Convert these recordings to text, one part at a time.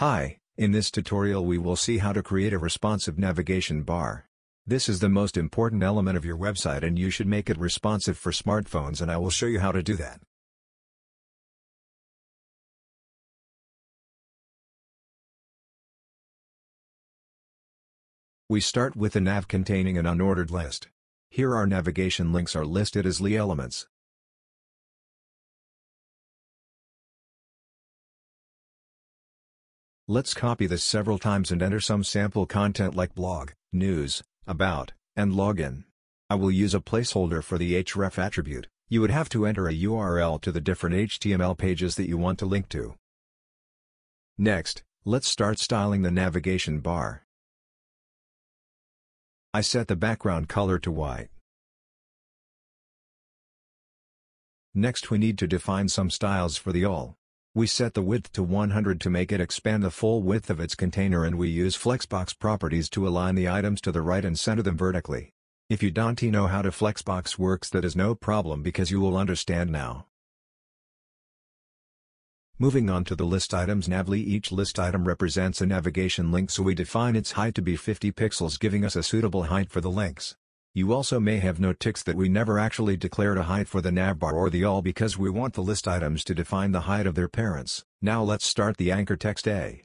Hi, in this tutorial we will see how to create a responsive navigation bar. This is the most important element of your website and you should make it responsive for smartphones and I will show you how to do that. We start with a nav containing an unordered list. Here our navigation links are listed as li elements. Let's copy this several times and enter some sample content like blog, news, about, and login. I will use a placeholder for the href attribute, you would have to enter a URL to the different HTML pages that you want to link to. Next, let's start styling the navigation bar. I set the background color to white. Next we need to define some styles for the ul. We set the width to 100 to make it expand the full width of its container and we use Flexbox properties to align the items to the right and center them vertically. If you don't know how to Flexbox works that is no problem because you will understand now. Moving on to the list items nav li each list item represents a navigation link so we define its height to be 50 pixels giving us a suitable height for the links. You also may have noticed that we never actually declared a height for the navbar or the ul because we want the list items to define the height of their parents. Now let's start the anchor text A.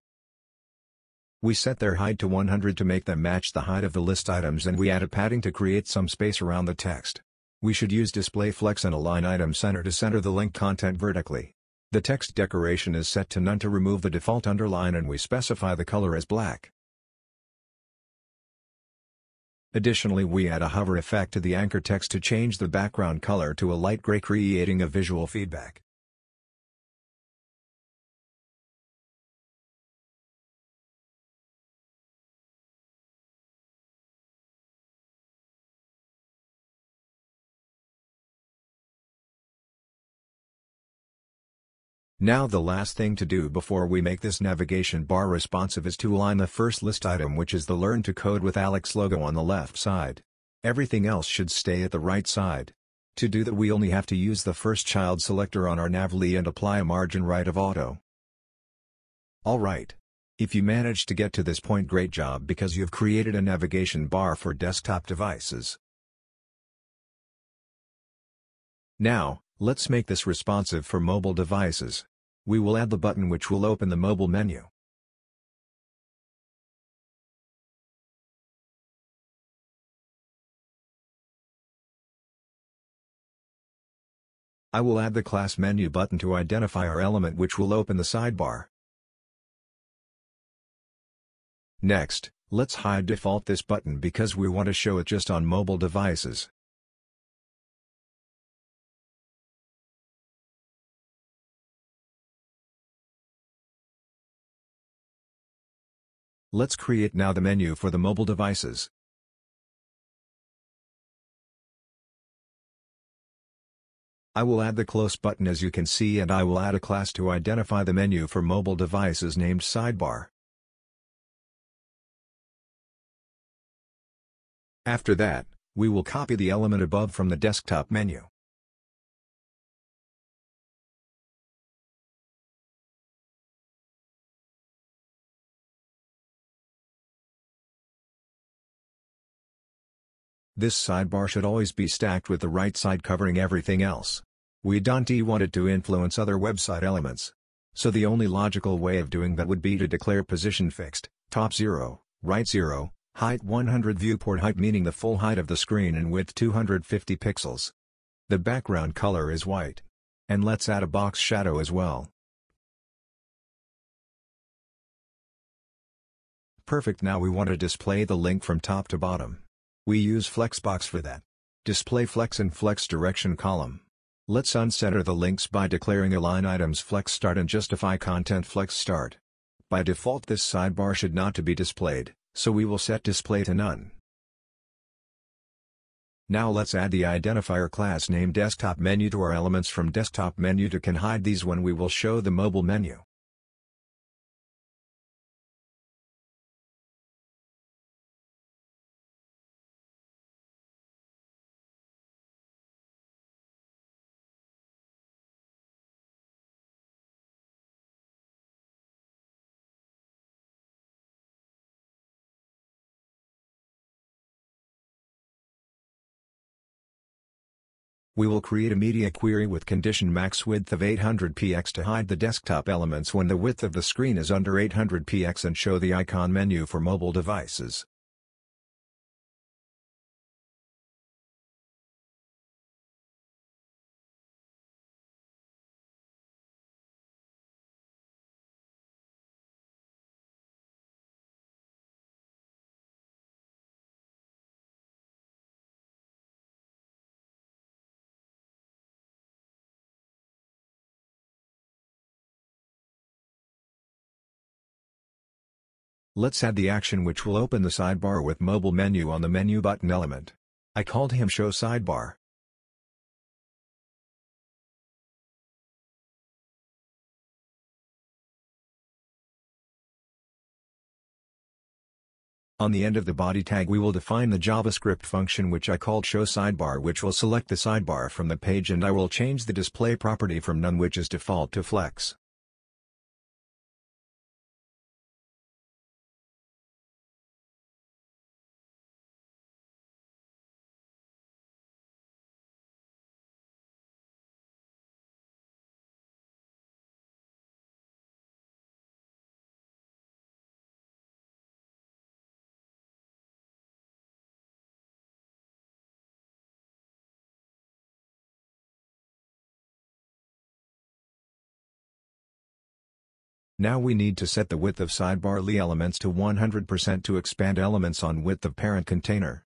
We set their height to 100 to make them match the height of the list items and we add a padding to create some space around the text. We should use display flex and align item center to center the link content vertically. The text decoration is set to none to remove the default underline and we specify the color as black. Additionally we add a hover effect to the anchor text to change the background color to a light gray creating a visual feedback. Now the last thing to do before we make this navigation bar responsive is to align the first list item which is the Learn to Code with Alex logo on the left side. Everything else should stay at the right side. To do that we only have to use the first child selector on our nav li and apply a margin right of auto. Alright. If you managed to get to this point great job because you've created a navigation bar for desktop devices. Now, let's make this responsive for mobile devices. We will add the button which will open the mobile menu. I will add the class menu button to identify our element which will open the sidebar. Next, let's hide default this button because we want to show it just on mobile devices. Let's create now the menu for the mobile devices. I will add the close button as you can see and I will add a class to identify the menu for mobile devices named sidebar. After that, we will copy the element above from the desktop menu. This sidebar should always be stacked with the right side covering everything else. We don't want it to influence other website elements. So the only logical way of doing that would be to declare position fixed, top 0, right 0, height 100 viewport height meaning the full height of the screen and width 250 pixels. The background color is white. And let's add a box shadow as well. Perfect now we want to display the link from top to bottom. We use Flexbox for that. Display Flex and Flex Direction column. Let's uncenter the links by declaring align items Flex Start and justify content Flex Start. By default this sidebar should not to be displayed, so we will set display to none. Now let's add the identifier class name desktop menu to our elements from desktop menu to can hide these when we will show the mobile menu. We will create a media query with condition max width of 800px to hide the desktop elements when the width of the screen is under 800px and show the icon menu for mobile devices. Let's add the action which will open the sidebar with mobile menu on the menu button element. I called him show sidebar. On the end of the body tag we will define the JavaScript function which I called show sidebar which will select the sidebar from the page and I will change the display property from none which is default to flex. Now we need to set the width of sidebar li elements to 100% to expand elements on width of parent container.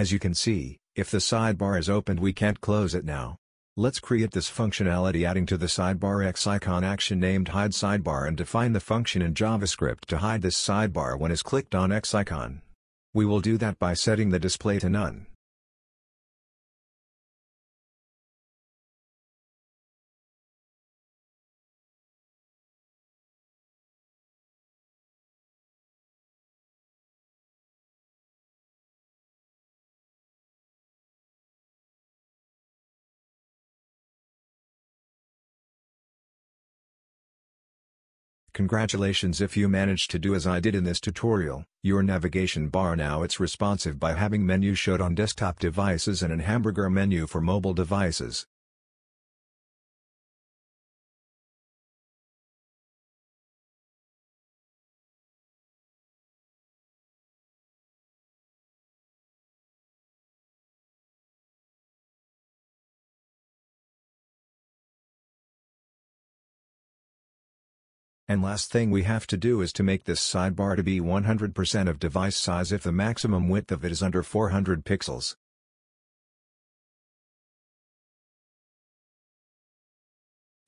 As you can see, if the sidebar is opened we can't close it now. Let's create this functionality adding to the sidebar X icon action named hide sidebar and define the function in JavaScript to hide this sidebar when is clicked on X icon. We will do that by setting the display to none. Congratulations if you managed to do as I did in this tutorial, your navigation bar now it's responsive by having menu showed on desktop devices and an hamburger menu for mobile devices. And last thing we have to do is to make this sidebar to be 100% of device size if the maximum width of it is under 400 pixels.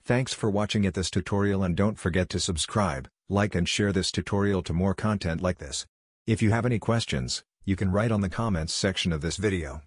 Thanks for watching at this tutorial and don't forget to subscribe, like and share this tutorial to more content like this. If you have any questions, you can write on the comments section of this video.